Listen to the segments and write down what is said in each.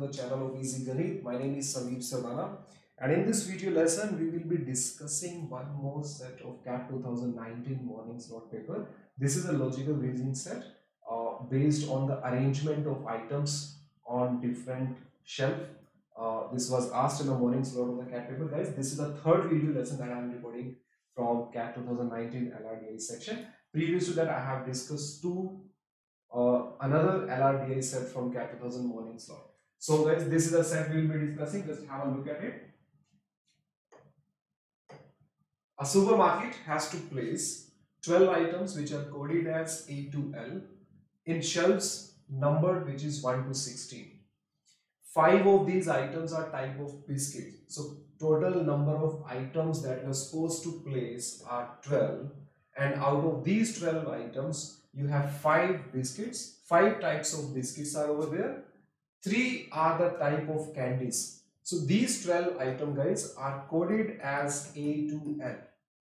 the channel of Easy Ganit. My name is Sameer Sardana and in this video lesson we will be discussing one more set of CAT 2019 morning slot paper. This is a logical reasoning set uh, based on the arrangement of items on different shelf. Uh, this was asked in the morning slot of the CAT paper guys. This is the third video lesson that I am recording from CAT 2019 LRDI section. Previous to that I have discussed two uh, another LRDI set from CAT 2000 morning slot. So guys, this is a set we will be discussing. Just have a look at it. A supermarket has to place 12 items which are coded as A to L in shelves numbered which is 1 to 16. Five of these items are type of biscuit. So total number of items that you're supposed to place are 12 and out of these 12 items you have five biscuits five types of biscuits are over there three are the type of candies. So these 12 item guys are coded as a to l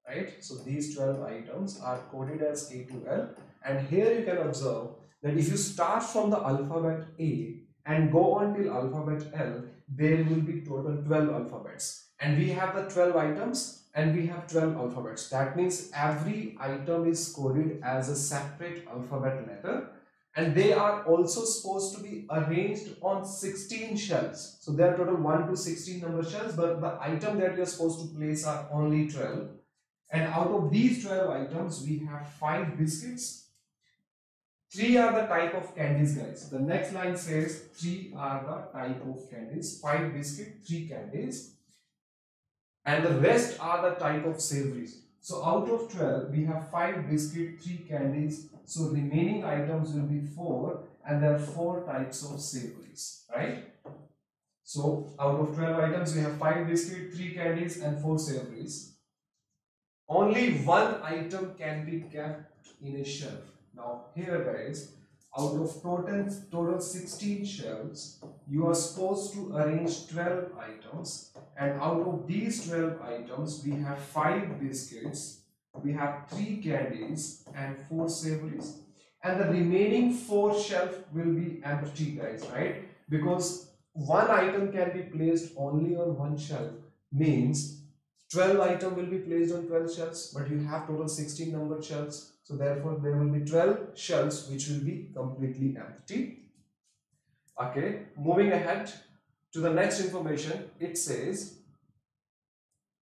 right? So these 12 items are coded as a to l. And here you can observe that if you start from the alphabet a and go on till alphabet l there will be total 12 alphabets. And we have the 12 items and we have 12 alphabets. That means every item is coded as a separate alphabet letter and they are also supposed to be arranged on 16 shelves. So there are total 1 to 16 number shelves but the item that you are supposed to place are only 12 and out of these 12 items we have 5 biscuits. 3 are the type of candies guys. The next line says 3 are the type of candies. 5 biscuit, 3 candies and the rest are the type of savories. So out of 12, we have 5 biscuit, 3 candies. So remaining items will be 4 and there are 4 types of savories, right? So out of 12 items, we have 5 biscuit, 3 candies and 4 savories. Only one item can be kept in a shelf. Now here guys, out of total, total 16 shelves, you are supposed to arrange 12 items and out of these 12 items, we have 5 biscuits, we have 3 candies and 4 savories and the remaining 4 shelf will be empty guys, right? Because one item can be placed only on one shelf means 12 item will be placed on 12 shelves but you have total 16 number shelves so therefore there will be 12 shelves which will be completely empty. Okay, moving ahead to the next information, it says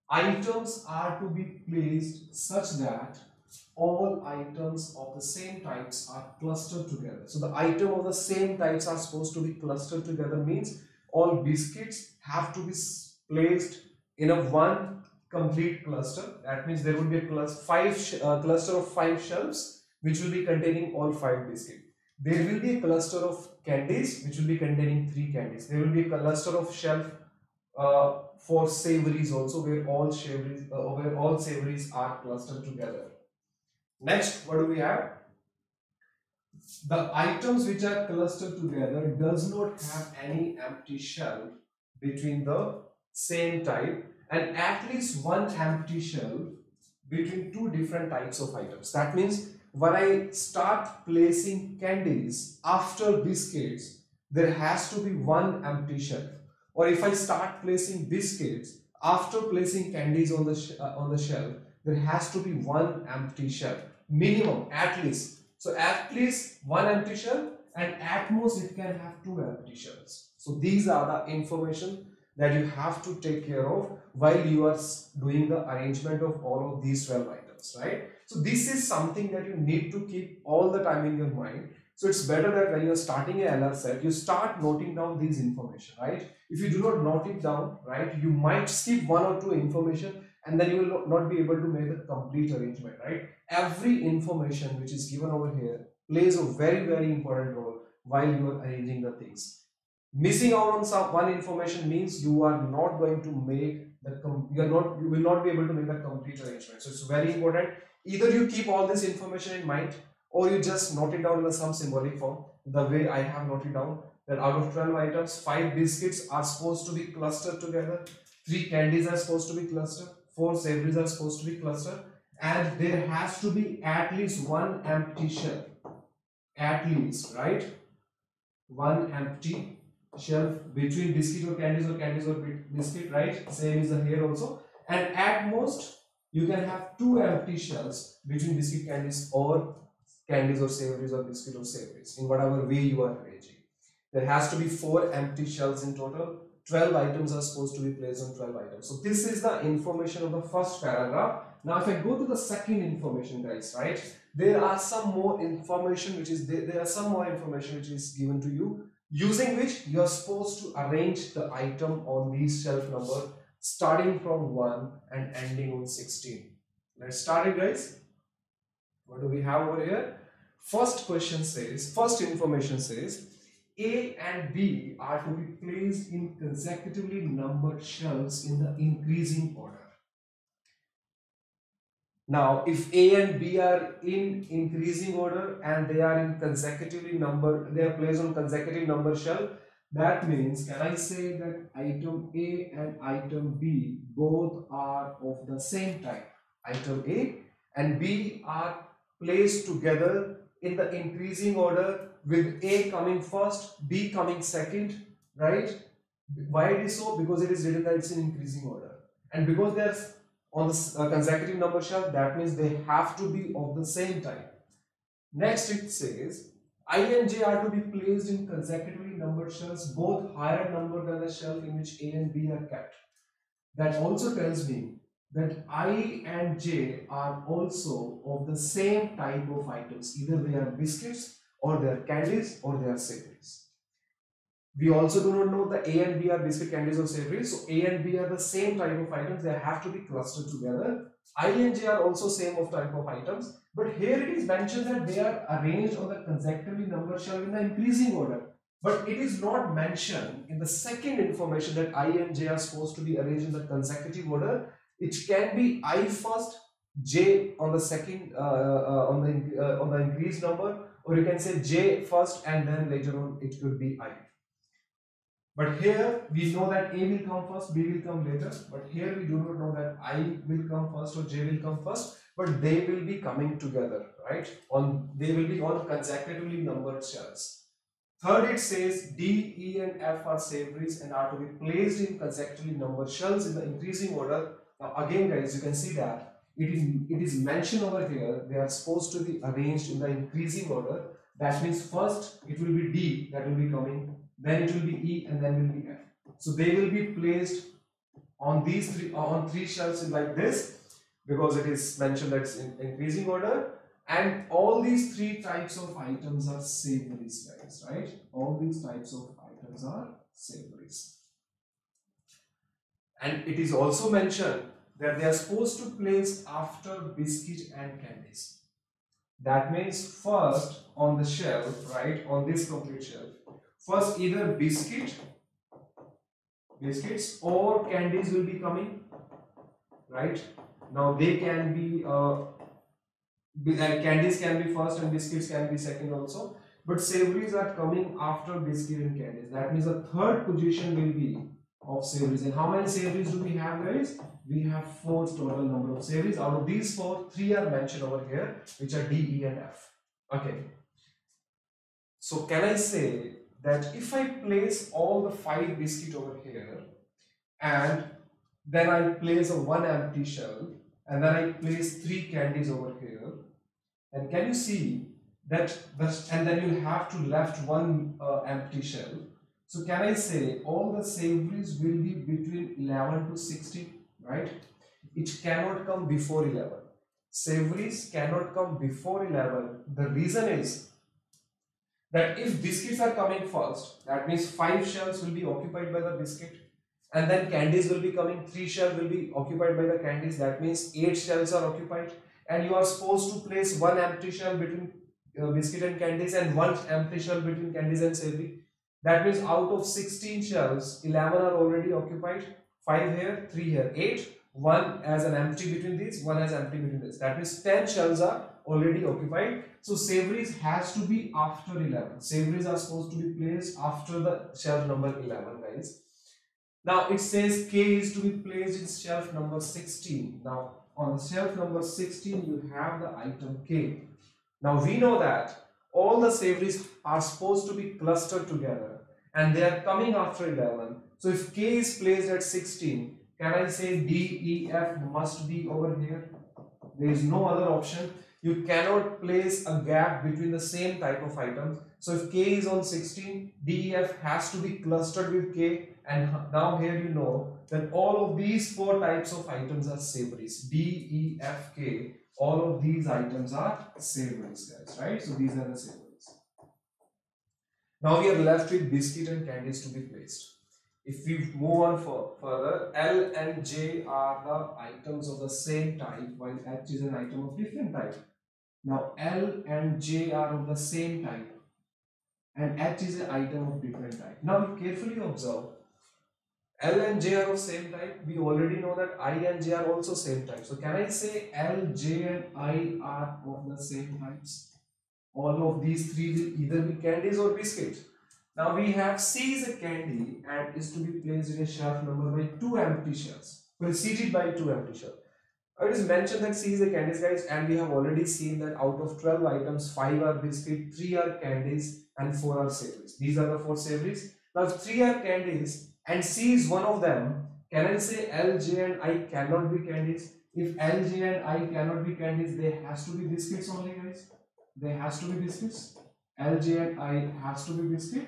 items are to be placed such that all items of the same types are clustered together. So the item of the same types are supposed to be clustered together means all biscuits have to be placed in a one complete cluster. That means there will be a cluster, five uh, cluster of five shelves which will be containing all five biscuits. There will be a cluster of candies which will be containing three candies. There will be a cluster of shelf uh, for savories also where all savories uh, where all savories are clustered together. Next, what do we have? The items which are clustered together does not have any empty shelf between the same type and at least one empty shelf between two different types of items. That means when I start placing candies after biscuits, there has to be one empty shelf. Or if I start placing biscuits after placing candies on the, uh, on the shelf, there has to be one empty shelf. Minimum, at least. So at least one empty shelf and at most it can have two empty shelves. So these are the information that you have to take care of while you are doing the arrangement of all of these 12 items, right? So this is something that you need to keep all the time in your mind. So it's better that when you're starting a LR set, you start noting down these information, right? If you do not note it down, right, you might skip one or two information and then you will not be able to make a complete arrangement, right? Every information which is given over here plays a very, very important role while you are arranging the things missing out on some one information means you are not going to make the you are not you will not be able to make the complete arrangement so it's very important either you keep all this information in mind or you just note it down in some symbolic form. The way i have noted down that out of 12 items 5 biscuits are supposed to be clustered together. 3 candies are supposed to be clustered. 4 savories are supposed to be clustered. And there has to be at least one empty shelf. At least right? One empty shelf between biscuit or candies or candies or biscuit right? Same is here also. And at most you can have two empty shelves between biscuit candies or candies or savories or biscuit or savories in whatever way you are arranging. There has to be four empty shelves in total. 12 items are supposed to be placed on 12 items. So this is the information of the first paragraph. Now if i go to the second information guys right there are some more information which is there, there are some more information which is given to you using which you are supposed to arrange the item on these shelf number starting from 1 and ending on 16 let's start it guys. What do we have over here first question says first information says a and B are to be placed in consecutively numbered shelves in the increasing order. Now, if A and B are in increasing order and they are in consecutively numbered, they are placed on consecutive number shelf, that means, can I say that item A and item B both are of the same type? Item A and B are placed together in the increasing order with A coming first, B coming second, right? Why it is so? Because it is written that it's in increasing order. And because they are on the uh, consecutive number shelf, that means they have to be of the same type. Next it says, I and J are to be placed in consecutively numbered shelves, both higher number than the shelf in which A and B are kept. That also tells me that I and J are also of the same type of items. Either they are biscuits or they are candies or they are savories. We also do not know the A and B are biscuit, candies or savories. So A and B are the same type of items. They have to be clustered together. I and J are also same of type of items. But here it is mentioned that they are arranged on the consecutively number shelf in the increasing order. But it is not mentioned in the second information that I and J are supposed to be arranged in the consecutive order. It can be I first, J on the second, uh, uh, on the uh, on the increased number, or you can say J first and then later on it could be I. But here we know that A will come first, B will come later. But here we do not know that I will come first or J will come first. But they will be coming together, right? On They will be on consecutively numbered shells Third, it says D, E and F are savories and are to be placed in consecutively numbered shells in the increasing order. Now again guys, you can see that it is, it is mentioned over here, they are supposed to be arranged in the increasing order. That means first it will be D that will be coming, then it will be E and then will be F. So they will be placed on these three uh, on three shelves like this because it is mentioned that it's in increasing order and all these three types of items are savories guys right all these types of items are savories and it is also mentioned that they are supposed to place after biscuit and candies. That means first on the shelf right on this complete shelf first either biscuit biscuits or candies will be coming right? Now they can be uh, candies can be first and biscuits can be second also but savories are coming after biscuit and candies. That means the third position will be of savories and how many savories do we have guys? We have four total number of savories out of these four three are mentioned over here which are d e and f. Okay. So can i say that if i place all the five biscuit over here and then i place a one empty shell and then i place three candies over here and can you see that, and then you have to left one uh, empty shell. So can I say all the savories will be between 11 to 16, right? It cannot come before 11. Savories cannot come before 11. The reason is that if biscuits are coming first, that means 5 shells will be occupied by the biscuit and then candies will be coming, 3 shells will be occupied by the candies, that means 8 shells are occupied and you are supposed to place one empty shell between uh, biscuit and candies and one empty shell between candies and savory. That means out of 16 shelves, 11 are already occupied, 5 here, 3 here, 8. One as an empty between these, one as empty between this. That means 10 shelves are already occupied. So savories has to be after 11. Savories are supposed to be placed after the shelf number 11 guys. Now it says K is to be placed in shelf number 16. Now on shelf number 16 you have the item K. Now we know that all the savories are supposed to be clustered together and they are coming after 11. So if K is placed at 16, can I say D, E, F must be over here? There is no other option. You cannot place a gap between the same type of items. So if K is on 16, D, E, F has to be clustered with K and now here you know that all of these four types of items are savories. D, E, F, K, all of these items are savories guys, right? So these are the savories. Now we are left with biscuit and candies to be placed. If we move on for, further, L and J are the items of the same type while H is an item of different type. Now L and J are of the same type and H is an item of different type. Now carefully observe L and J are of same type. We already know that I and J are also same type. So can I say L, J and I are of the same types? All of these three will either be candies or biscuits. Now we have C is a candy and is to be placed in a shelf number by two empty shelves, preceded by two empty shelves. It is mentioned that C is a candies guys and we have already seen that out of 12 items, 5 are biscuit, 3 are candies and 4 are savories. These are the 4 savories. Now if 3 are candies and C is one of them, can I say L, J and I cannot be candies? If L, J and I cannot be candies, they has to be biscuits only guys there has to be biscuits. L, J and I has to be biscuit.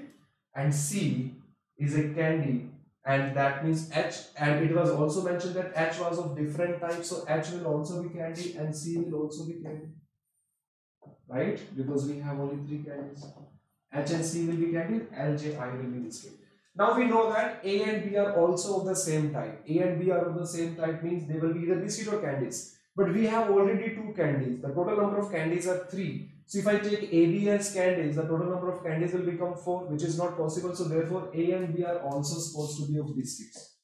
And C is a candy. And that means H and it was also mentioned that H was of different types so H will also be candy and C will also be candy. Right? Because we have only three candies. H and C will be candy L, J, I will be biscuit. Now we know that A and B are also of the same type. A and B are of the same type means they will be either biscuit or candies. But we have already two candies. The total number of candies are three so if I take AB as candies, the total number of candies will become 4, which is not possible. So therefore, A and B are also supposed to be of biscuits.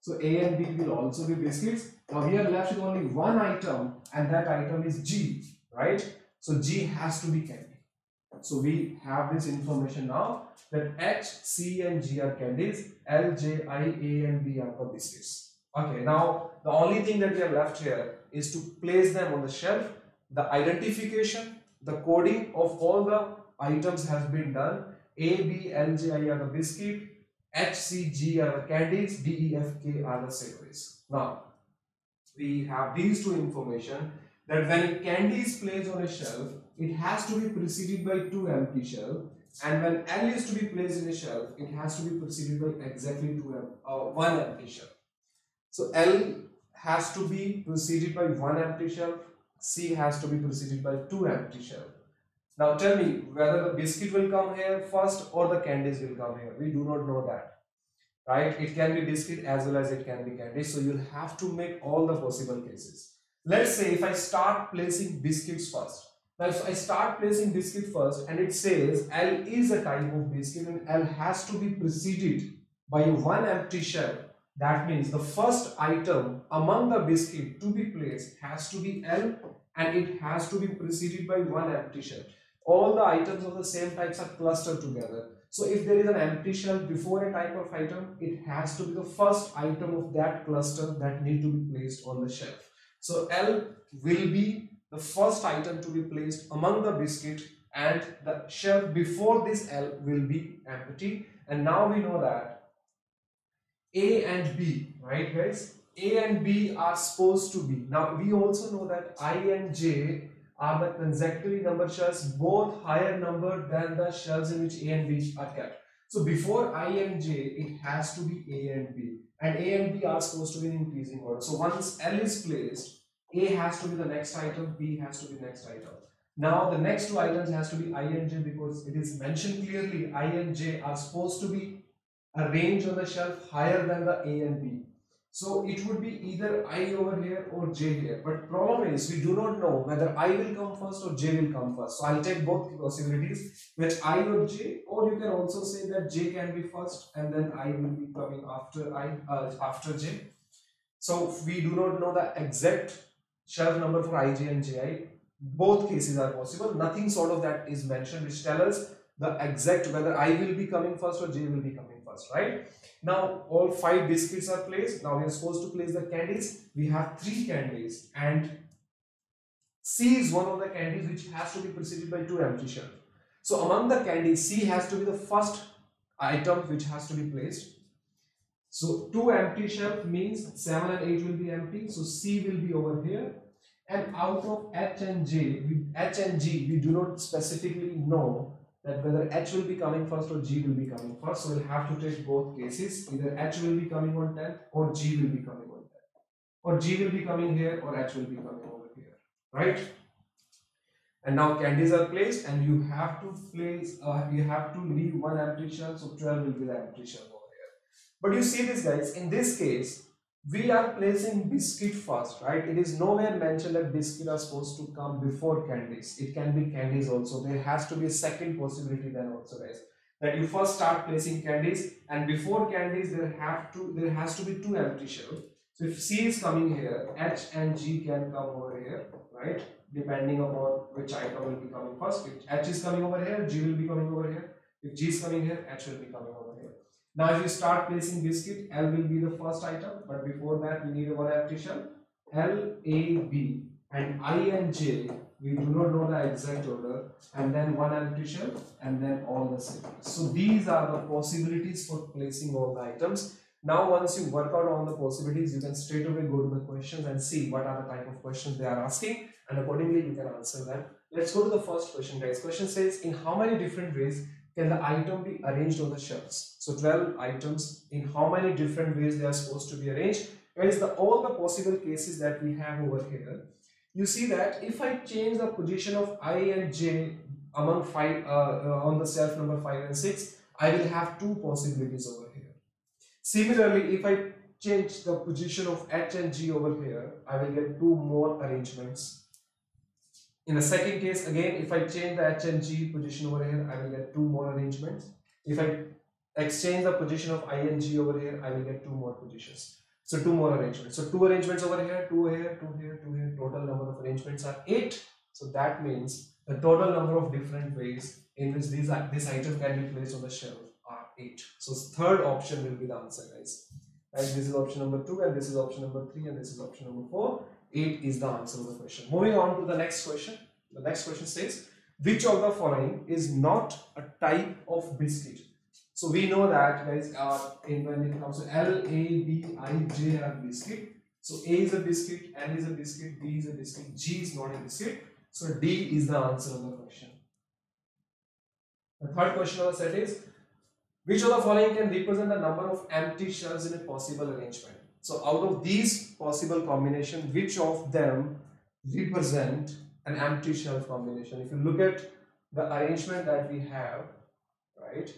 So A and B will also be biscuits. Now we are left with only one item and that item is G, right? So G has to be candy. So we have this information now that H, C and G are candies, L, J, I, A and B are the biscuits. Okay, now the only thing that we are left here is to place them on the shelf. The identification the coding of all the items has been done. A, B, L, J, I are the biscuit, H, C, G are the candies, D, E, F, K are the savories. Now, we have these two information that when a candy is placed on a shelf, it has to be preceded by two empty shelves and when L is to be placed in a shelf, it has to be preceded by exactly two, uh, one empty shelf. So L has to be preceded by one empty shelf C has to be preceded by two empty shells. Now tell me whether the biscuit will come here first or the candies will come here. We do not know that. Right? It can be biscuit as well as it can be candy. So you'll have to make all the possible cases. Let's say if I start placing biscuits first. Now if I start placing biscuit first and it says L is a type of biscuit and L has to be preceded by one empty shell that means the first item among the biscuit to be placed has to be L and it has to be preceded by one empty shell. All the items of the same types are clustered together. So if there is an empty shell before a type of item, it has to be the first item of that cluster that need to be placed on the shelf. So L will be the first item to be placed among the biscuit and the shelf before this L will be empty. And now we know that a and B, right guys? A and B are supposed to be. Now we also know that I and J are the consecutive number shells, both higher number than the shells in which A and B are kept. So before I and J, it has to be A and B. And A and B are supposed to be in increasing order. So once L is placed, A has to be the next item, B has to be next item. Now the next two items has to be I and J because it is mentioned clearly I and J are supposed to be a range on the shelf higher than the A and B. So it would be either I over here or J here. But problem is we do not know whether I will come first or J will come first. So I'll take both possibilities which I or J or you can also say that J can be first and then I will be coming after I uh, after J. So we do not know the exact shelf number for I, J and J. I. Both cases are possible. Nothing sort of that is mentioned which tell us the exact whether I will be coming first or J will be coming first, right? Now all five biscuits are placed. Now we are supposed to place the candies. We have three candies and C is one of the candies which has to be preceded by two empty shells. So among the candies, C has to be the first item which has to be placed. So two empty shelf means 7 and 8 will be empty. So C will be over here. And out of H and J, H and G, we do not specifically know that whether H will be coming first or G will be coming first. So we'll have to take both cases. Either H will be coming on 10th or G will be coming on 10th. Or G will be coming here or H will be coming over here. Right? and now candies are placed and you have to place uh, you have to leave one empty shell so 12 will be the empty shell over here but you see this guys in this case we are placing biscuit first right it is nowhere mentioned that biscuit are supposed to come before candies it can be candies also there has to be a second possibility then also guys that you first start placing candies and before candies there have to there has to be two empty shells so if c is coming here h and g can come over here right depending upon which item will be coming first. If H is coming over here, G will be coming over here. If G is coming here, H will be coming over here. Now if you start placing biscuit, L will be the first item, but before that we need one empty shell. L, A, B and I and J, we do not know the exact order and then one empty shell and then all the siblings. So these are the possibilities for placing all the items. Now once you work out all the possibilities, you can straight away go to the questions and see what are the type of questions they are asking and accordingly you can answer them. Let's go to the first question guys. Question says in how many different ways can the item be arranged on the shelves? So 12 items in how many different ways they are supposed to be arranged. Guys, the, all the possible cases that we have over here, you see that if I change the position of I and J among five uh, uh, on the shelf number 5 and 6, I will have two possibilities over here. Similarly, if I change the position of H and G over here, I will get two more arrangements in the second case, again, if I change the H and G position over here, I will get two more arrangements. If I exchange the position of I and G over here, I will get two more positions. So two more arrangements. So two arrangements over here, two here, two here, two here. Total number of arrangements are eight. So that means the total number of different ways in which these this item can be placed on the shelf are eight. So third option will be the answer, guys. Right? This is option number two, and this is option number three, and this is option number four. 8 is the answer of the question. Moving on to the next question. The next question says, which of the following is not a type of biscuit? So we know that guys, uh, in when it comes to L, A, B, I, J are biscuit. So A is a biscuit, L is a biscuit, B is a biscuit, G is not a biscuit. So D is the answer of the question. The third question of the set is, which of the following can represent the number of empty shells in a possible arrangement? So out of these possible combination, which of them represent an empty shell combination? If you look at the arrangement that we have, right?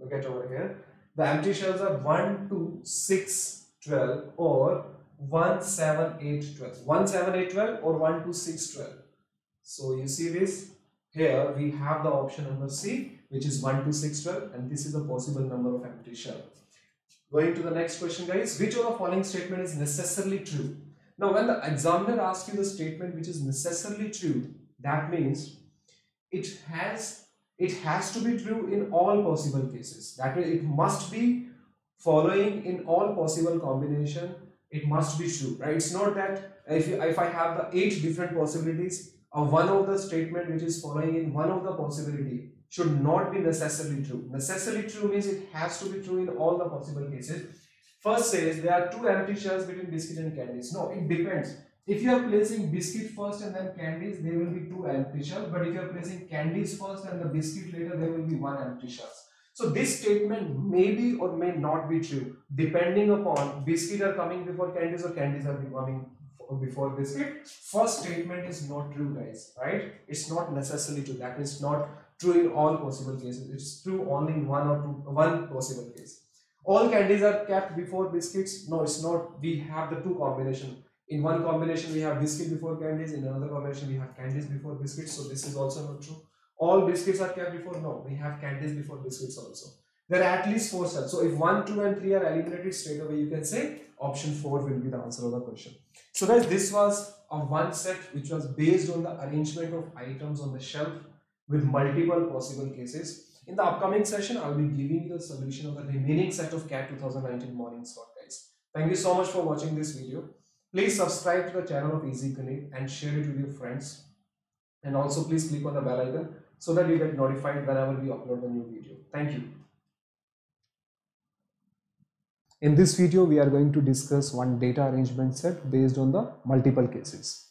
Look at over here. The empty shells are 1, 2, 6, 12 or 1, 7, 8, 12. 1, 7, 8, 12 or 1, 2, 6, 12. So you see this? Here we have the option number C which is 1, 2, 6, 12 and this is the possible number of empty shells. Going to the next question guys, which of the following statement is necessarily true? Now when the examiner asks you the statement which is necessarily true, that means it has it has to be true in all possible cases. That means it must be following in all possible combination. It must be true, right? It's not that if, you, if I have the eight different possibilities of one of the statement which is following in one of the possibility should not be necessarily true. Necessarily true means it has to be true in all the possible cases. First says there are two empty shells between biscuit and candies. No, it depends. If you are placing biscuit first and then candies, there will be two empty shells. But if you are placing candies first and the biscuit later, there will be one empty shells. So this statement may be or may not be true depending upon biscuit are coming before candies or candies are coming before biscuit. First statement is not true guys, right? It's not necessarily true. That is not true in all possible cases. It's true only in one or two, one possible case. All candies are kept before biscuits. No, it's not. We have the two combination. In one combination, we have biscuit before candies. In another combination, we have candies before biscuits. So this is also not true. All biscuits are kept before. No, we have candies before biscuits also. There are at least four sets. So if 1, 2 and 3 are eliminated straight away, you can say option 4 will be the answer of the question. So guys, this was a one set which was based on the arrangement of items on the shelf with multiple possible cases. In the upcoming session, I'll be giving you the solution of the remaining set of CAT 2019 morning slot guys. Thank you so much for watching this video. Please subscribe to the channel of Easy Ganit and share it with your friends. And also please click on the bell icon so that you get notified whenever we upload a new video. Thank you. In this video, we are going to discuss one data arrangement set based on the multiple cases.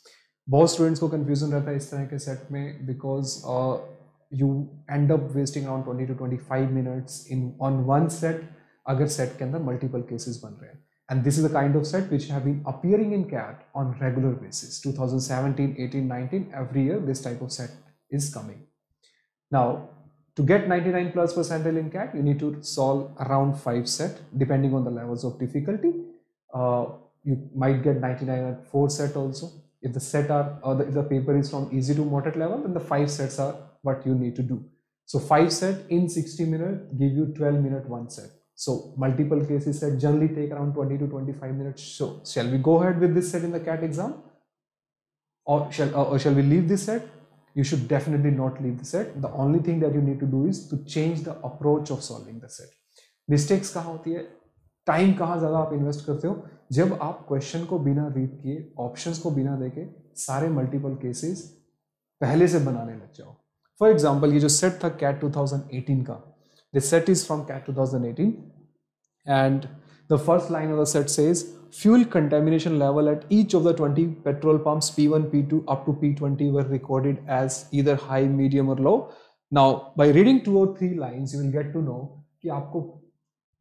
बहुत students को confusion रहता है इस तरह के set में because you end up wasting around twenty two twenty five minutes in on one set अगर set के अंदर मल्टीपल केसेस बन रहे हैं। And this is a kind of set which have been appearing in CAT on regular basis two thousand seventeen eighteen nineteen every year this type of set is coming now to get ninety nine plus percentage in CAT you need to solve around five set depending on the levels of difficulty you might get ninety nine and four set also if the set are or the, if the paper is from easy to moderate level then the five sets are what you need to do. So five set in 60 minutes give you 12 minute one set. So multiple cases set generally take around 20 to 25 minutes. So shall we go ahead with this set in the cat exam? Or shall or shall we leave this set? You should definitely not leave the set. The only thing that you need to do is to change the approach of solving the set. Mistakes kaha hoti hai time कहाँ ज़्यादा आप invest करते हो? जब आप question को बिना read किए ऑप्शंस को बिना देखे, सारे मल्टीपल केसेस पहले से बनाने लग जाओ। फॉर एग्ज़ाम्पल ये जो सेट था कैट 2018 का the set is from CAT 2018 and the first line of the set says fuel contamination level at each of the twenty petrol pump P one P two up to P twenty were recorded as either high medium और low now by reading two और three lines you will get to know कि आपको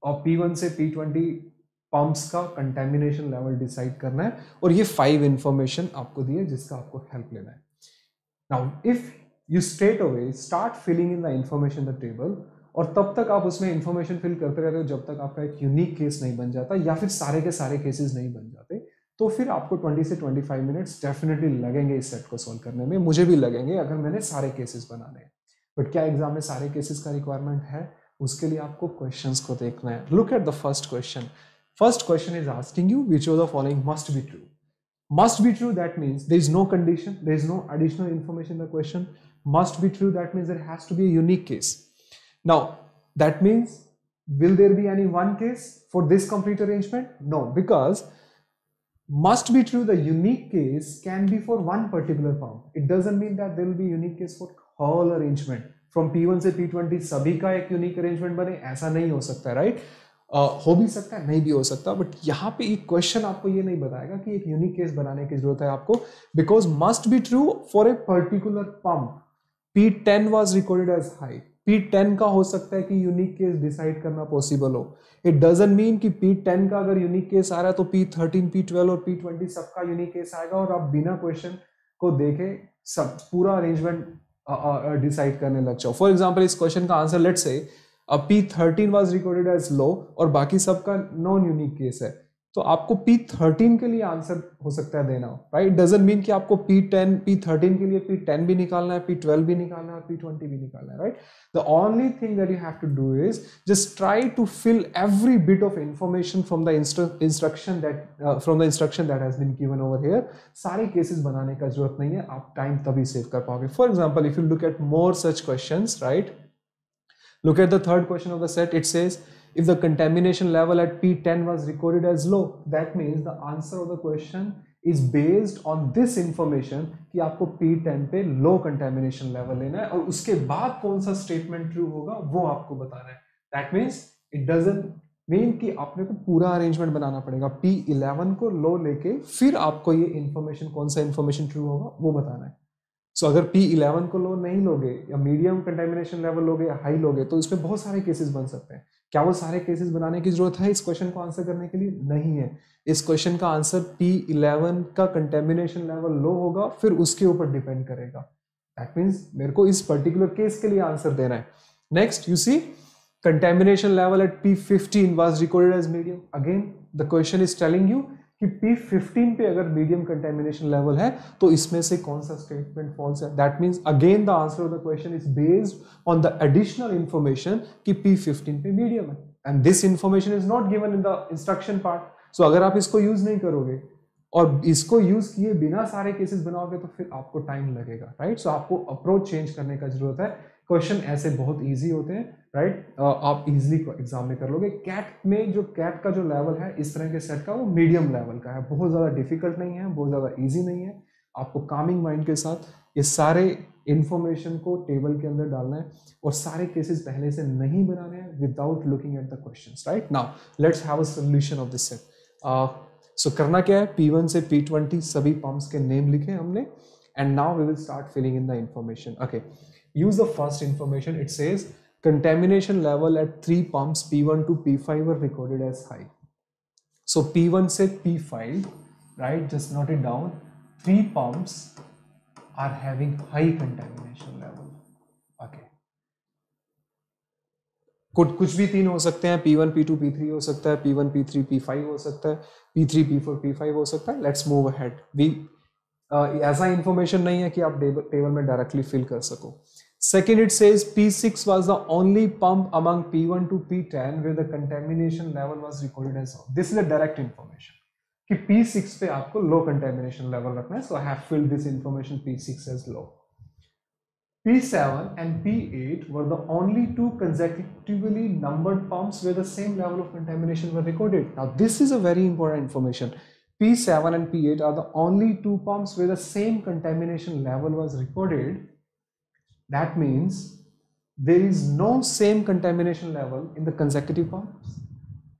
P1 से P20 pumps का contamination level decide करना है और ये फाइव इंफॉर्मेशन आपको दिए जिसका आपको हेल्प लेना है। Now if you straight away start filling in the information the table और तब तक आप उसमें इंफॉर्मेशन फिल करते रहते हो जब तक आपका एक यूनिक केस नहीं बन जाता या फिर सारे के सारे केसेस नहीं बन जाते तो फिर आपको 20 से 25 मिनट्स डेफिनेटली लगेंगे इस सेट को सॉल्व करने में, मुझे भी लगेंगे अगर मैंने सारे केसेस बनाने हैं। बट क्या एग्ज़ाम में सारे केसेस का रिक्वायरमेंट है? उसके लिए आपको क्वेश्चन को देखना है। Look at the first question first question is asking you which of the following must be true must be true that means there is no condition there is no additional information the question must be true that means there has be unique case now that means will there be any one case for this complete arrangement no because must be true, the unique case can be for one particular form it doesn't mean that there will be unique case for whole From P1 से P20 सभी का एक unique arrangement बने ऐसा नहीं हो सकता right uh, हो भी सकता है नहीं भी हो सकता बट यहाँ पे एक क्वेश्चन आपको ये नहीं बताएगा कि एक यूनिक केस बनाने की ज़रूरत है आपको because must be true for a particular pump P10 was recorded as high. P ten का हो सकता है कि यूनिक केस डिसाइड करना पॉसिबल हो. इट डजेंट मीन कि पी टेन का अगर यूनिक केस आ रहा है तो पी थर्टीन पी ट्वेल्व और पी ट्वेंटी सबका यूनिक केस आएगा और आप बिना क्वेश्चन को देखे सब पूरा अरेंजमेंट डिसाइड करने लग जाओ। फॉर एग्ज़ाम्पल इस क्वेश्चन का आंसर लेट से P thirteen was recorded as low और बाकी सबका नॉन यूनिक केस है। तो आपको P13 के लिए आंसर हो सकता है देना राइट डजेंट मीन कि आपको P10 P13 के लिए P10 भी निकालना है P12 भी निकालना है P20 भी निकालना है right the only thing that you have to do is just try to fill every bit of information from the instruction that from the instruction that has been given over here सारे cases बनाने का ज़रूरत नहीं है, आप time तभी save कर पाओगे। For example if you look at more such question right look at the third question of the set it says If the contamination level at P10 was recorded as low, that means the answer of the question is based on this information कि आपको P10 पे low contamination level लेना है और उसके बाद कौन सा statement true होगा वो आपको बताना है That means it doesn't mean कि आपने को पूरा अरेंजमेंट बनाना पड़ेगा P11 को लो लेके फिर आपको ये इन्फॉर्मेशन कौन सा इन्फॉर्मेशन ट्रू होगा वो बताना है सो so, अगर P11 को लो नहीं लोगे या मीडियम कंटेमिनेशन लेवल लोगे या हाई लोगे तो इसमें बहुत सारे केसेस बन सकते हैं क्या वो सारे केसेस बनाने की ज़रूरत है? इस क्वेश्चन को आंसर करने के लिए नहीं है। इस क्वेश्चन का आंसर पी इलेवन का कंटेमिनेशन लेवल लो होगा, फिर उसके ऊपर डिपेंड करेगा। दैट मीन्स मेरे को इस पर्टिकुलर केस के लिए आंसर देना है। Next you see contamination level at P fifteen was recorded as medium again the question is telling you कि P15 पे अगर मीडियम कंटेमिनेशन लेवल है तो इसमें से कौन सा स्टेटमेंट फॉल्स है? That means again the answer of the question is based on the additional information कि P15 पे मीडियम है. And this information is not given in the instruction part so अगर आप इसको यूज़ नहीं करोगे, और इसको यूज़ किए बिना सारे केसेस बनाओगे तो फिर आपको टाइम लगेगा राइट right? सो so, आपको अप्रोच चेंज करने का ज़रूरत है। क्वेश्चन ऐसे बहुत इजी होते हैं राइट right? आप इजीली एग्ज़ाम में कर लोगे। कैट में जो कैट का जो लेवल है, इस तरह के सेट का, वो मीडियम लेवल का है। बहुत ज़्यादा डिफ़िकल्ट नहीं है, बहुत ज़्यादा इजी नहीं है। आपको कामिंग माइंड के साथ ये सारे इन्फॉर्मेशन को टेबल के अंदर डालना है और सारे केसेस पहले से नहीं बनाने हैं without looking at the question right now let's have a solution of this set so करना क्या है? P1 से P20 सभी पंप्स के नेम लिखे हमने, and now we will start filling in the information. Okay. use the first information it says contamination level at three pumps p1 to p5 were recorded as high so p1 से p5 right just note it down three pumps are having high contamination level okay कुछ कुछ भी तीन हो सकते हैं P1, P2, P3 हो सकता है P1, P3, P5 हो सकता है P3, P4, P5 हो सकता है लेट्स मूव अहेड वी ऐसा इंफॉर्मेशन नहीं है कि आप टेबल में डायरेक्टली फिल कर सको second it says P6 was the only pump among P1 to P10 where the contamination level was recorded as low. This is a direct information कि P6 पे आपको low contamination level रखना है so I have filled this information P6 as low. P7 and P8 were the only two consecutively numbered pumps where the same level of contamination were recorded. Now this is a very important information. P7 and P8 are the only two pumps where the same contamination level was recorded. That means there is no same contamination level in the consecutive pumps.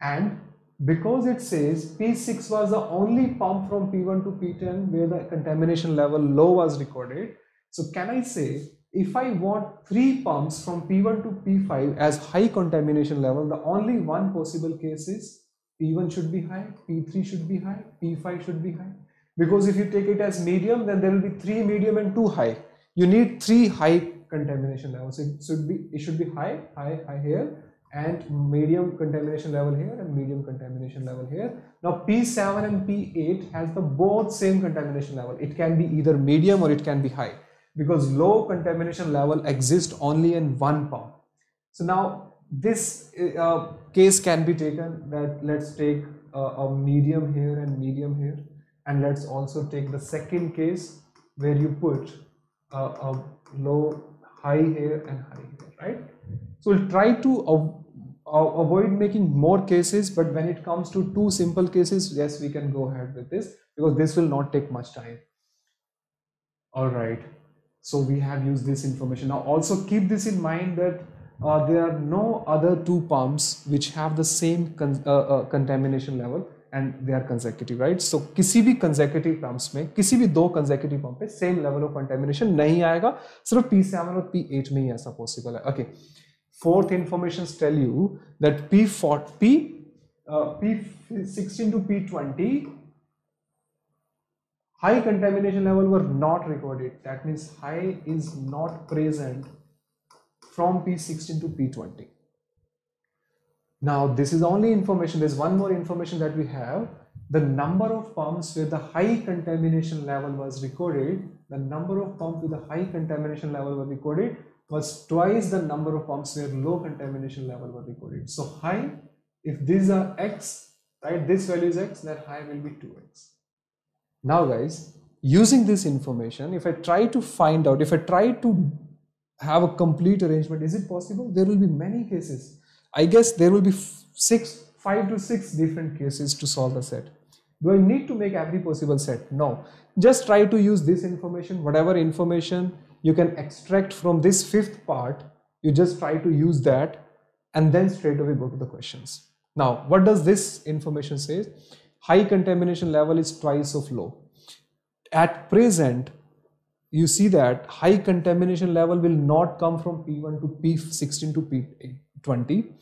And because it says P6 was the only pump from P1 to P10 where the contamination level low was recorded. So can I say if I want three pumps from P1 to P5 as high contamination level, the only one possible case is P1 should be high, P3 should be high, P5 should be high. Because if you take it as medium, then there will be three medium and two high. You need three high contamination levels. It should be it should be high, high, high here, and medium contamination level here and medium contamination level here. Now P7 and P8 has the both same contamination level. It can be either medium or it can be high because low contamination level exists only in one pump. So now this uh, case can be taken that let's take uh, a medium here and medium here and let's also take the second case where you put uh, a low high here and high here right? So we'll try to av avoid making more cases but when it comes to two simple cases yes we can go ahead with this because this will not take much time. All right. So we have used this information. Now also keep this in mind that uh, there are no other two pumps which have the same con uh, uh, contamination level and they are consecutive right so किसी भी consecutive pumps में किसी भी दो consecutive pump पे same level of contamination नहीं आएगा सिर्फ P7 और P8 में ही ऐसा possible है okay fourth informations tell you that P4 P uh, P16 to P20 high contamination level were not recorded that means high is not present from P16 to P20 now this is only information there's one more information that we have. The number of pumps where the high contamination level was recorded the number of pumps with the high contamination level were recorded was twice the number of pumps where low contamination level were recorded. So high if these are x right this value is x then high will be 2x now guys, using this information, if I try to find out, if I try to have a complete arrangement, is it possible? There will be many cases. I guess there will be six, five to six different cases to solve the set. Do I need to make every possible set? No. Just try to use this information, whatever information you can extract from this fifth part, you just try to use that and then straight away go to the questions. Now, what does this information say? high contamination level is twice of low. At present, you see that high contamination level will not come from P1 to P16 to P20.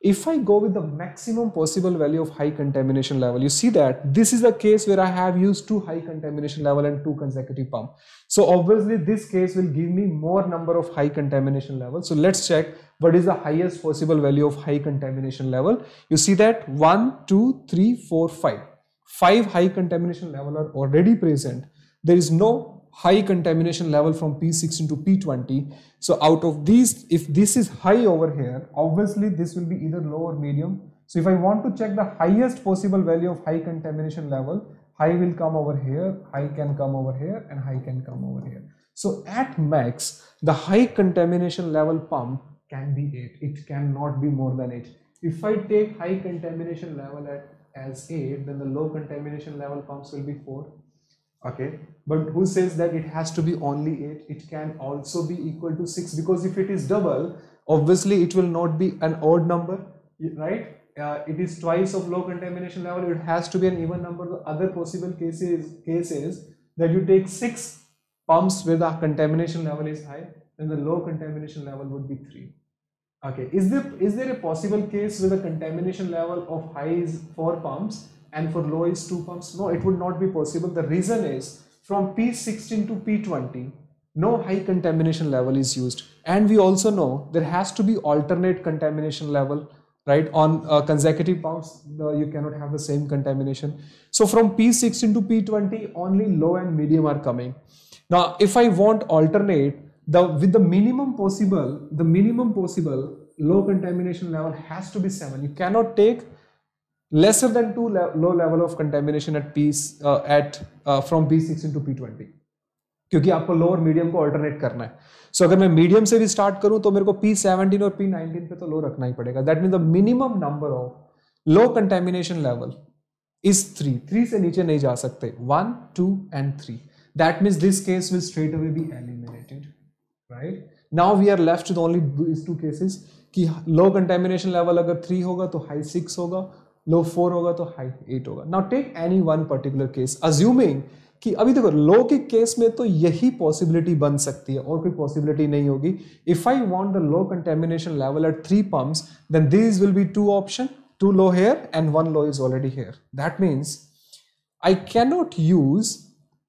If I go with the maximum possible value of high contamination level, you see that this is the case where I have used two high contamination level and two consecutive pump. So obviously this case will give me more number of high contamination level. So let's check what is the highest possible value of high contamination level. You see that 1, 2, 3, 4, 5. 5 high contamination level are already present. There is no high contamination level from P16 to P20. So out of these, if this is high over here, obviously this will be either low or medium. So if I want to check the highest possible value of high contamination level, high will come over here, high can come over here and high can come over here. So at max, the high contamination level pump can be 8. It cannot be more than 8. If I take high contamination level at as 8, then the low contamination level pumps will be 4 okay? But who says that it has to be only 8 it can also be equal to 6 because if it is double obviously it will not be an odd number right? Uh, it is twice of low contamination level. It has to be an even number. The other possible cases cases that you take six pumps where the contamination level is high then the low contamination level would be 3 okay? Is there is there a possible case where the contamination level of high is 4 pumps and for low is 2 pumps? No it would not be possible. The reason is from p16 to p20 no high contamination level is used. And we also know there has to be alternate contamination level right on uh, consecutive pumps. You cannot have the same contamination. So from p16 to p20 only low and medium are coming. Now if i want alternate the with the minimum possible the minimum possible low contamination level has to be 7 you cannot take lesser than 2 le low level of contamination at p uh, at uh, from p16 to p20 क्योंकि आपको लो और medium को alternate करना है। So so, अगर मैं medium से भी स्टार्ट करूँ तो मेरे को पी सेवनटीन और पी नाइनटीन पे तो लो रखना ही पड़ेगा। That mean the minimum number of low contamination level is three three से नीचे नहीं जा सकते। One two and three that means this case will straight away be eliminated right now we are left only two cases कि low contamination level अगर three होगा तो high six होगा। लो फोर होगा तो हाई एट होगा। Now take any one particular case assuming कि अभी देखो लो के केस में तो यही पॉसिबिलिटी बन सकती है, और कोई पॉसिबिलिटी नहीं होगी। If I want the low contamination level at three pumps then this will be two option two low here and one low is already here that means I cannot use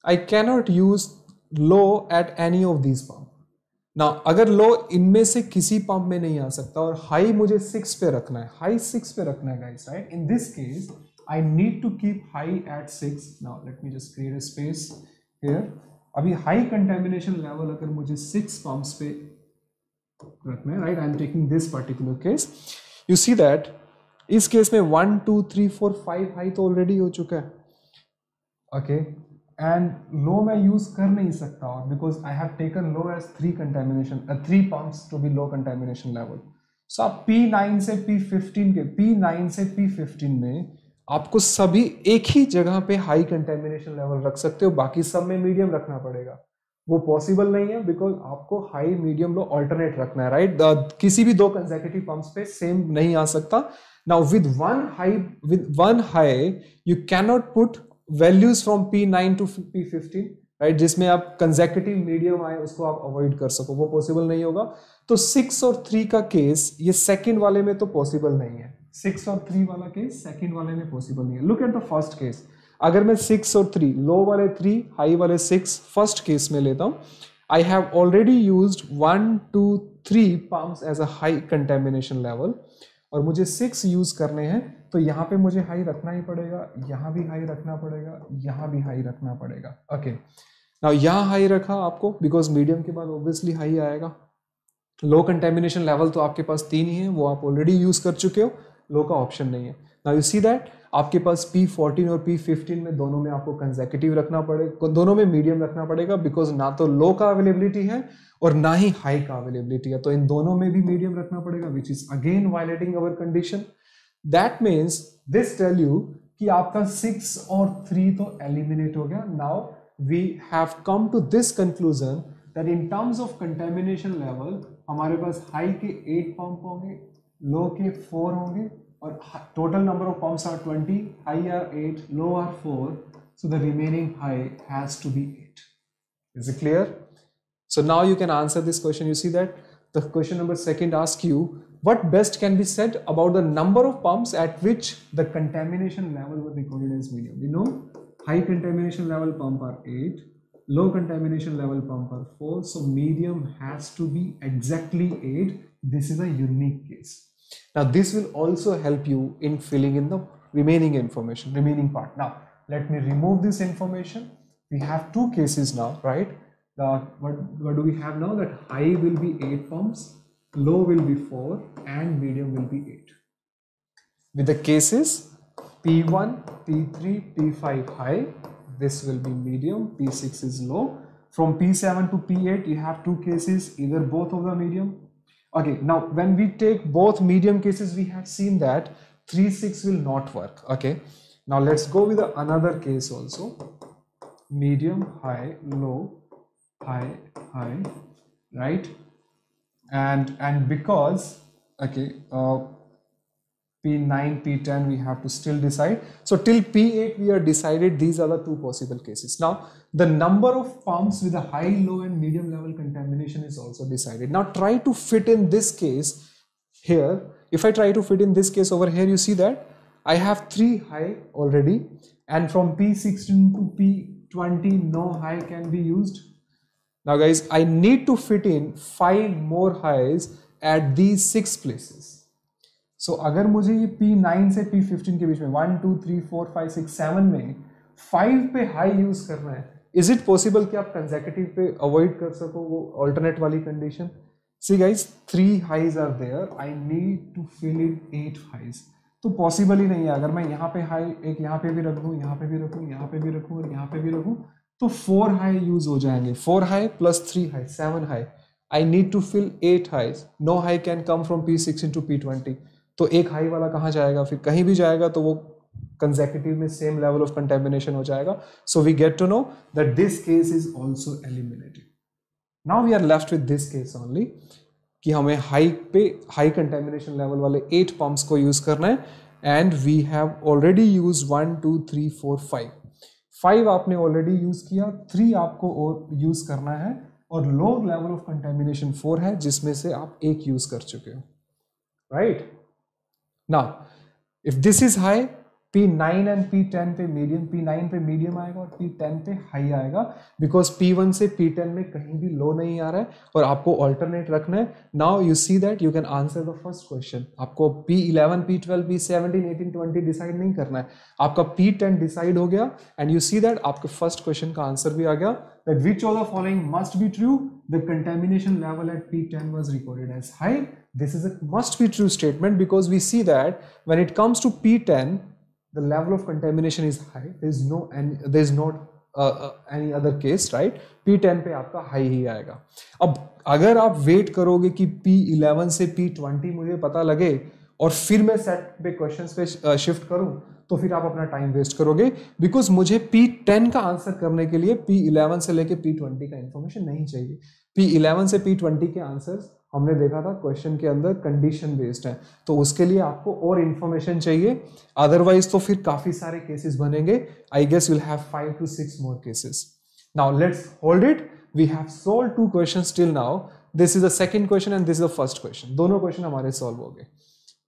I cannot use low at any of these pump ना अगर लो इनमें से किसी pump में नहीं आ सकता और हाई मुझे सिक्स पे रखना है हाई सिक्स पे रखना है guys right in this case I need to keep high at six now let me just create a space here अभी हाई कंटेमिनेशन लेवल अगर मुझे सिक्स पंप्स पे रखना है right I am taking this particular case you see that इस case में one two three four five high तो already हो चुका है। Okay okay. एंड लो मैं यूज़ कर नहीं सकता और because I have taken low as three contamination three pumps to be low contamination level so आप P9 से P15 के P9 से P15 में आपको सभी एक ही जगह पे हाई कंटेमिनेशन लेवल रख सकते हो, बाकी सब में मीडियम रखना पड़ेगा। वो पॉसिबल नहीं है बिकॉज़ आपको हाई मीडियम लो ऑल्टरनेट रखना है राइट right? किसी भी दो कंजेकेटिव पंप्स पे सेम नहीं आ सकता। Now with one high with one high you cannot put values from P nine to P fifteen right जिसमें आप कंजेकेटिव मीडियम आए, उसको आप अवॉइड कर सको। वो पॉसिबल नहीं होगा। तो सिक्स और थ्री का केस ये सेकेंड वाले में तो पॉसिबल नहीं है। सिक्स और थ्री वाला केस सेकंड वाले में पॉसिबल नहीं है। Look at the first case अगर मैं सिक्स और थ्री लो वाले थ्री हाई वाले सिक्स फ़र्स्ट केस में लेता हूँ I have already use one two three pumps as a high contamination level और मुझे सिक्स यूज़ करने हैं तो यहाँ पे मुझे हाई रखना ही पड़ेगा, यहाँ भी हाई रखना पड़ेगा, यहाँ भी हाई रखना पड़ेगा। ओके ना यहाँ हाई रखा आपको बिकॉज़ मीडियम के बाद ऑब्वियसली हाई आएगा। लो कंटेमिनेशन लेवल तो आपके पास तीन ही है, वो आप ऑलरेडी यूज़ कर चुके हो लो का ऑप्शन नहीं है। ना यू सी दैट आपके पास P14 और P15 में दोनों में आपको कंजेकेटिव रखना पड़ेगा दोनों में मीडियम रखना पड़ेगा बिकॉज़ ना तो लो का अवेलेबिलिटी है और ना ही हाई का अवेलेबिलिटी है तो इन दोनों में भी मीडियम रखना पड़ेगा which is again violating our condition that means this tell you कि आपका सिक्स और थ्री तो एलिमिनेट हो गया। Now we have come to this conclusion that in terms of contamination level हमारे पास हाई के एट पंप होंगे लो के फोर होंगे, और total number of pumps are twenty high are eight low are four so the remaining high has to be 8 is it clear? So now you can answer this question you see that the question number second asks you what best can be said about the number of pumps at which the contamination level was recorded as medium we know high contamination level pump are 8 low contamination level pump are 4 so medium has to be exactly 8 this is a unique case now this will also help you in filling in the remaining information, remaining part. Now let me remove this information. We have two cases now, right? The, what, what do we have now? That high will be 8 pumps, low will be 4 and medium will be 8. With the cases? P1, P3, P5 high, this will be medium, P6 is low. From P7 to P8 you have two cases, either both of the medium. Okay now when we take both medium cases we have seen that 3 6 will not work. Okay now let's go with another case also. Medium, high, low, high, high, right? And and because okay, uh, P9, P10 we have to still decide. So till P8 we are decided these are the two possible cases. Now the number of pumps with a high, low and medium level contamination is also decided. Now try to fit in this case here. If I try to fit in this case over here, you see that I have three high already and from P16 to P20 no high can be used. Now guys, I need to fit in five more highs at these six places. so, अगर मुझे ये P9 से P15 के बीच में one two three four five six seven में five पे high use करना है इज़ इट पॉसिबल कि आप कंजेकेटिव पे अवॉइड कर सको वो ऑल्टरनेट वाली condition see guys three highs are there I need to fill in eight highs तो पॉसिबल ही नहीं है। अगर मैं यहाँ पे हाई एक यहाँ पे भी रख दूँ यहाँ पे भी रखूँ यहाँ पे भी रखूँ और यहाँ पे भी रखूँ तो फोर हाई यूज़ हो जाएँगे। Four high plus three high seven high I need to fill eight highs no high can come from P sixteen to P twenty तो एक हाई वाला कहाँ जाएगा? फिर कहीं भी जाएगा तो वो कंजेक्यूटिव में सेम लेवल ऑफ़ कंटेमिनेशन हो जाएगा। So we get to know that this case is also eliminated now we are left with this case only कि हमें हाई पे हाई कंटेमिनेशन लेवल वाले एट पंप्स को यूज़ करना है and we have already use one two three four five five आपने already use किया three आपको और यूज़ करना है और low level of contamination four है जिसमें से आप एक यूज़ कर चुके हो। राइट ना if this is high, P9 and P10 पे मीडियम P9 पे मीडियम आएगा और P10 पे हाई आएगा। बिकॉज़ P1 से P10 में कहीं भी लो नहीं आ रहा है और आपको ऑल्टरनेट रखना है। Now you see that you can answer the first question आपको P11 P12 P17 18 20 डिसाइड नहीं करना है। आपका P10 डिसाइड हो गया एंड यू सी दैट आपके फ़र्स्ट क्वेश्चन का आंसर भी आ गया that which of the following must be true the contamination level at P10 was recorded as high. This is a must be true statement because we see that when it comes to P10, the level of contamination is high. There is no and there is not uh, uh, any other case, right? P10 पे आपका high ही आएगा अब अगर आप wait करोगे कि P11 से P20 मुझे पता लगे और फिर मैं सेट पे क्वेश्चंस पे शिफ्ट करूँ तो फिर आप अपना टाइम वेस्ट करोगे बिकॉज़ मुझे P10 का आंसर करने के लिए P11 से लेके P20 का इंफॉर्मेशन नहीं चाहिए P11 से P20 के आंसर्स हमने देखा था क्वेश्चन के अंदर कंडीशन बेस्ड है। तो उसके लिए आपको और इन्फॉर्मेशन चाहिए। अदरवाइज़ तो फिर काफ़ी सारे केसेस बनेंगे। I guess you'll have five to six more cases now let's hold it we have solve two question still now this is the second question and this is the first question दोनों question हमारे solve हो गए।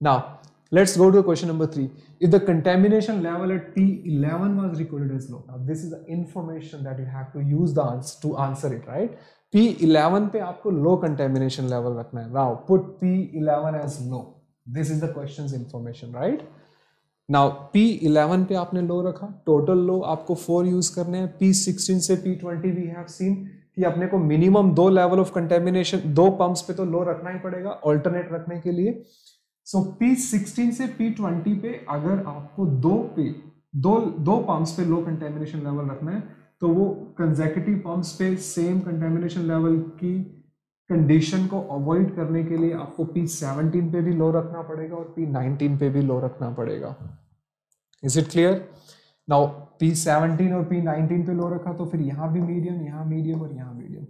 Now let's go to question number three. If the contamination level at p11 was recorded as low. Now, this is the information that you have to use the answer to answer it, right? P11 पे आपको low contamination level रखना है। Now put P11 as low this is the questions information right now P11 पे आपने लो रखा। Total लो आपको four use करने हैं। P16 से P20 वी हैव सीन कि अपने को मिनिमम दो लेवल ऑफ़ कंटेमिनेशन दो पंप्स पे तो लो रखना ही पड़ेगा ऑल्टरनेट रखने के लिए। सो so, P16 से P20 पे अगर आपको दो पे दो दो पंप्स पे लो कंटेमिनेशन लेवल रखना है तो वो कंजेकेटिव पंप्स पे सेम कंटेमिनेशन लेवल की कंडीशन को अवॉइड करने के लिए आपको पी सेवनटीन पे भी लो रखना पड़ेगा और पी नाइनटीन पे भी लो रखना पड़ेगा। Is it clear now P seventeen और पी नाइनटीन पे लो रखा तो फिर यहाँ भी मीडियम यहाँ मीडियम और यहाँ medium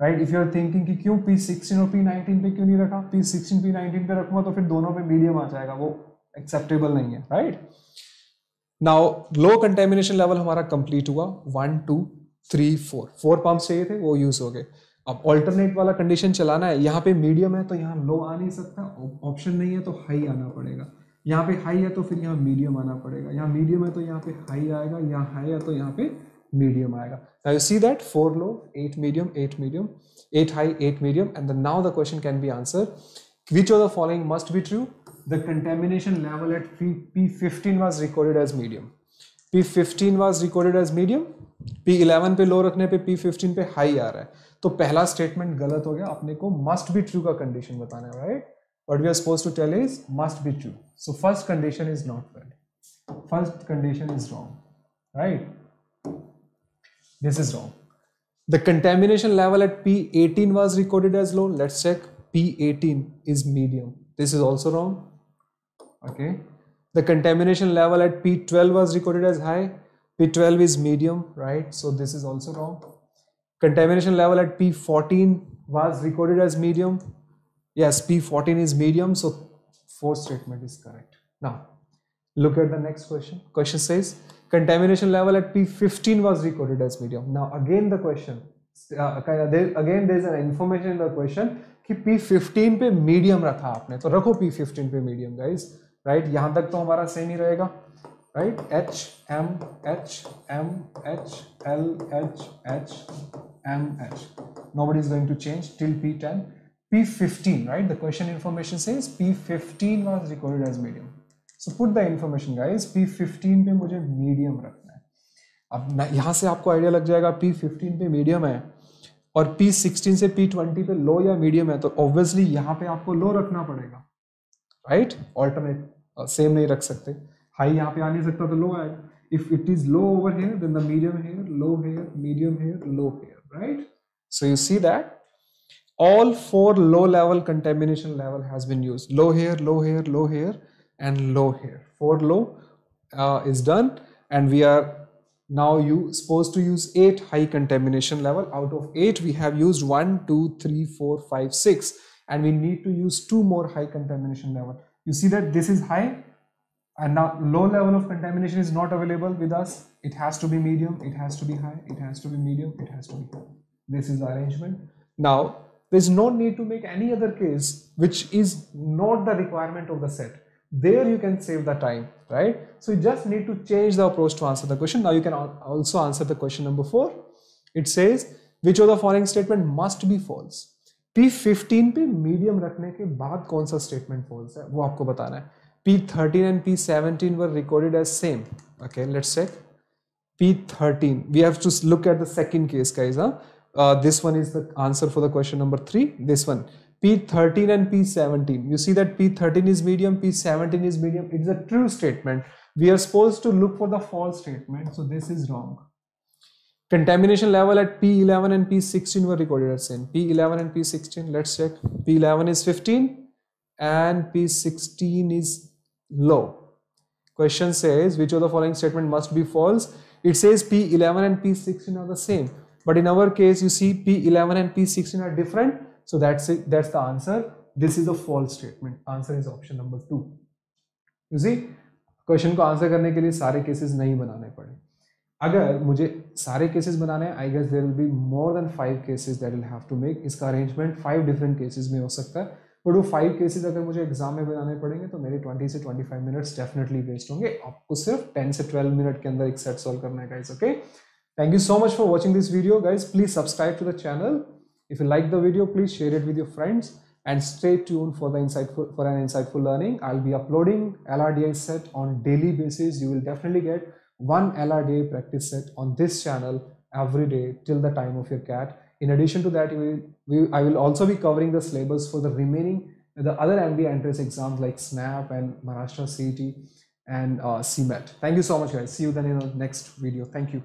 right if you are thinking कि क्यों पी सिक्सटीन और पी नाइनटीन पे क्यों नहीं रखा पी सिक्सटीन पी नाइनटीन पे रखूँगा तो फिर दोनों पे मीडियम आ जाएगा, वो एक्सेप्टेबल नहीं है right right? Now low contamination level हमारा कंप्लीट हुआ one two three four four pump चाहिए थे, वो यूज़ हो गए। अब ऑल्टरनेट वाला कंडीशन चलाना है, यहाँ पे मीडियम है तो यहाँ लो आ नहीं सकता ऑप्शन नहीं है तो हाई आना पड़ेगा। यहाँ पे हाई है तो फिर यहाँ मीडियम आना पड़ेगा। यहाँ मीडियम है तो यहाँ पे हाई आएगा, यहाँ हाई है तो यहाँ पे मीडियम आएगा। Now you see that four low eight medium eight medium high, eight medium, and then now the question can be answered. Which of the following must be true? The contamination level at P15 was recorded as medium. P15 was recorded as medium. P11 पे लो रखने पे P15 पे high आ रहा है तो पहला statement गलत हो गया अपने को मस्ट बी ट्रू का कंडीशन बताना है right what we are suppose to tell is must be true so first condition is not valid first condition is wrong right this is wrong the contamination level at p18 was recorded as low let's check p18 is medium this is also wrong okay the contamination level at p12 was recorded as high P12 is medium, right? So this is also wrong. Contamination level at P14 was recorded as medium. Yes, P14 is medium, so fourth statement is correct. Now, look at the next question. Question says contamination level at P15 was recorded as medium. Now, again the question, uh, there, again there is an information in the question कि P15 पे medium रखा आपने तो रखो P15 पे medium guys Right यहाँ तक तो हमारा सेम ही रहेगा। Right H M H M H L H H M H no but is going to change till P ten P fifteen right the question information से P fifteen was recorded as medium so put the information guys P fifteen पे मुझे medium रखना है। अब यहाँ से आपको idea लग जाएगा पी फिफ्टीन पे मीडियम है और पी सिक्सटीन से पी ट्वेंटी पे लो या मीडियम है तो ऑब्वियसली यहाँ पे आपको लो रखना पड़ेगा। राइट ऑल्टरनेट सेम नहीं रख सकते हाई यहाँ पे आ नहीं सकता तो लो आएगा if it is low over here then the medium here low here medium here low here right so you see that all four low level contamination level has been used low hair low hair low hair and low hair four low uh, is done and we are now you supposed to use eight high contamination level out of eight we have used one two three four five six and we need to use two more high contamination level. You see that this is high and now low level of contamination is not available with us. It has to be medium it has to be high it has to be medium it has to be high. This is the arrangement. Now there's no need to make any other case which is not the requirement of the set. There you can save the time right? So you just need to change the approach to answer the question. Now you can also answer the question number four. It says which of the following statement must be false P fifteen पे medium रखने के बाद कौन सा statement false है, वो आपको बताना है। P thirteen and P seventeen were recorded as same okay let's check P thirteen we have to look at the second case का is this one is the answer for the question number three this one P thirteen and P seventeen you see that P thirteen is medium P seventeen is medium it's a true statement we are suppose to look for the false statement so this is wrong Contamination level at P11 and P16 were recorded as same. P11 and P16, let's check. P11 is 15 and P16 is low. Question says which of the following statement must be false? It says P11 and P16 are the same. But in our case, you see P11 and P16 are different. So that's it. That's the answer. This is a false statement. Answer is option number two. You see, question को answer करने के लिए सारे cases नहीं बनाने पड़े अगर मुझे सारे केसेस बनाने हैं I guess there will be more than five cases that will have to make इसका अरेंजमेंट फाइव डिफरेंट केसेस में हो सकता है। बट वो फाइव केसेस अगर मुझे एग्ज़ाम में बनाने पड़ेंगे तो मेरे 20 से 25 मिनट्स डेफिनेटली वेस्ट होंगे। आपको सिर्फ़ टेन से 12 मिनट के अंदर एक सेट सॉल्व करना है guys okay thank you so much for watching this video guys please subscribe to the channel if you like the video, please share it with your friends and stay tuned for the insightful for an insightful learning. I'll be uploading LRDI set on daily basis. You will definitely get one LRDI practice set on this channel every day till the time of your CAT. In addition to that, we, I will also be covering the syllabus for the remaining the other MBA entrance exams like SNAP and Maharashtra CET and uh, CMAT. Thank you so much guys. See you then in the next video. Thank you.